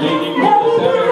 Jake, you